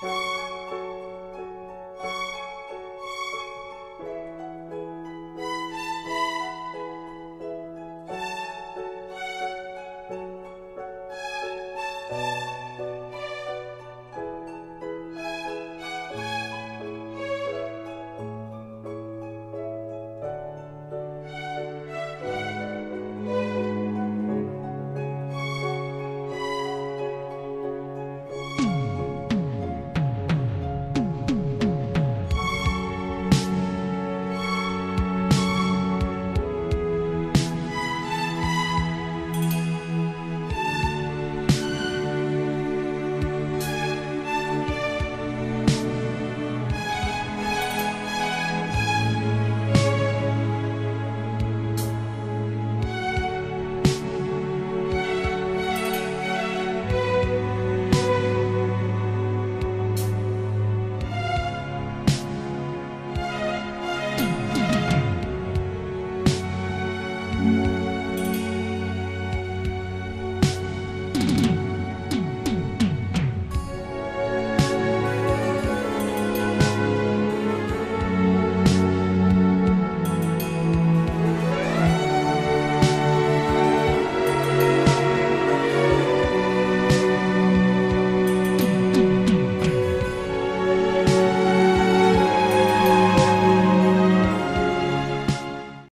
Bye.